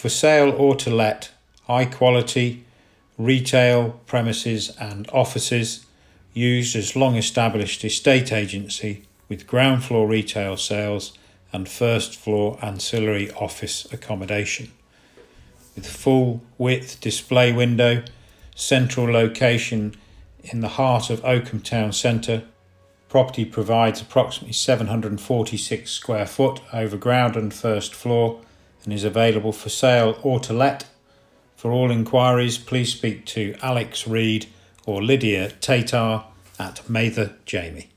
For sale or to let, high quality retail premises and offices used as long established estate agency with ground floor retail sales and first floor ancillary office accommodation. With full width display window, central location in the heart of Oakham Town Centre, property provides approximately 746 square foot over ground and first floor and is available for sale or to let. For all inquiries, please speak to Alex Reed or Lydia Tatar at Mather Jamie.